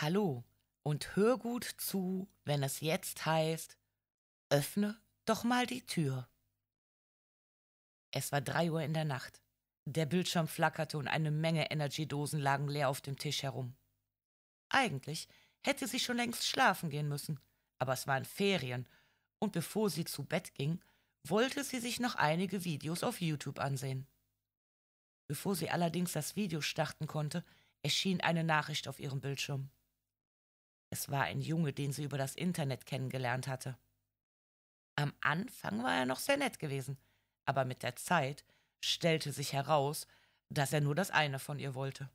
Hallo und hör gut zu, wenn es jetzt heißt, öffne doch mal die Tür. Es war drei Uhr in der Nacht. Der Bildschirm flackerte und eine Menge Energy-Dosen lagen leer auf dem Tisch herum. Eigentlich hätte sie schon längst schlafen gehen müssen, aber es waren Ferien, und bevor sie zu Bett ging, wollte sie sich noch einige Videos auf YouTube ansehen. Bevor sie allerdings das Video starten konnte, erschien eine Nachricht auf ihrem Bildschirm. Es war ein Junge, den sie über das Internet kennengelernt hatte. Am Anfang war er noch sehr nett gewesen, aber mit der Zeit stellte sich heraus, dass er nur das eine von ihr wollte.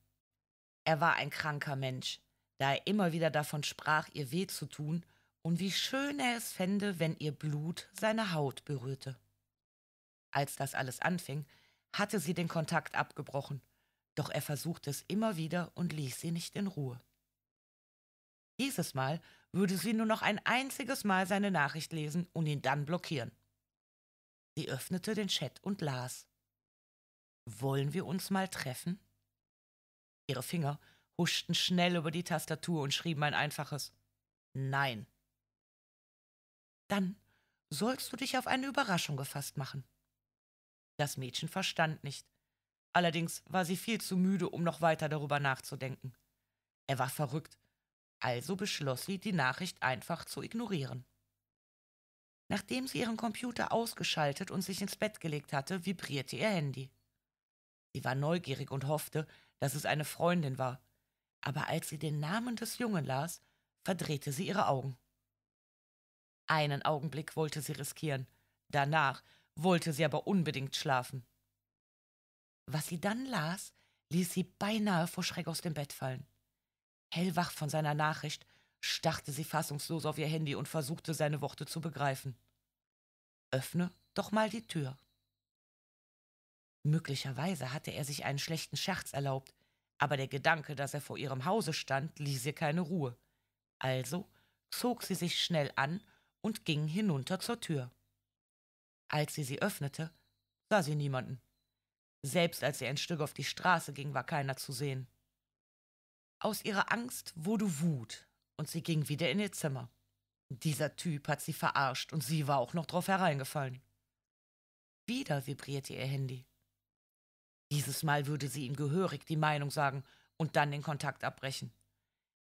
Er war ein kranker Mensch, da er immer wieder davon sprach, ihr weh zu tun und wie schön er es fände, wenn ihr Blut seine Haut berührte. Als das alles anfing, hatte sie den Kontakt abgebrochen, doch er versuchte es immer wieder und ließ sie nicht in Ruhe. Dieses Mal würde sie nur noch ein einziges Mal seine Nachricht lesen und ihn dann blockieren. Sie öffnete den Chat und las. Wollen wir uns mal treffen? Ihre Finger huschten schnell über die Tastatur und schrieben ein einfaches Nein. Dann sollst du dich auf eine Überraschung gefasst machen. Das Mädchen verstand nicht. Allerdings war sie viel zu müde, um noch weiter darüber nachzudenken. Er war verrückt, also beschloss sie, die Nachricht einfach zu ignorieren. Nachdem sie ihren Computer ausgeschaltet und sich ins Bett gelegt hatte, vibrierte ihr Handy. Sie war neugierig und hoffte, dass es eine Freundin war, aber als sie den Namen des Jungen las, verdrehte sie ihre Augen. Einen Augenblick wollte sie riskieren, danach wollte sie aber unbedingt schlafen. Was sie dann las, ließ sie beinahe vor Schreck aus dem Bett fallen. Hellwach von seiner Nachricht starrte sie fassungslos auf ihr Handy und versuchte seine Worte zu begreifen. Öffne doch mal die Tür. Möglicherweise hatte er sich einen schlechten Scherz erlaubt, aber der Gedanke, dass er vor ihrem Hause stand, ließ ihr keine Ruhe. Also zog sie sich schnell an und ging hinunter zur Tür. Als sie sie öffnete, sah sie niemanden. Selbst als sie ein Stück auf die Straße ging, war keiner zu sehen. Aus ihrer Angst wurde Wut und sie ging wieder in ihr Zimmer. Dieser Typ hat sie verarscht und sie war auch noch drauf hereingefallen. Wieder vibrierte ihr Handy. Dieses Mal würde sie ihm gehörig die Meinung sagen und dann den Kontakt abbrechen,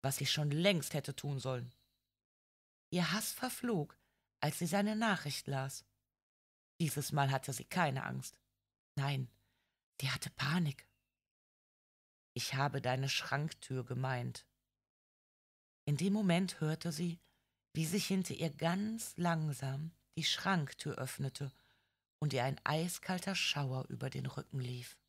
was sie schon längst hätte tun sollen. Ihr Hass verflog, als sie seine Nachricht las. Dieses Mal hatte sie keine Angst. Nein, sie hatte Panik. Ich habe deine Schranktür gemeint. In dem Moment hörte sie, wie sich hinter ihr ganz langsam die Schranktür öffnete und ihr ein eiskalter Schauer über den Rücken lief.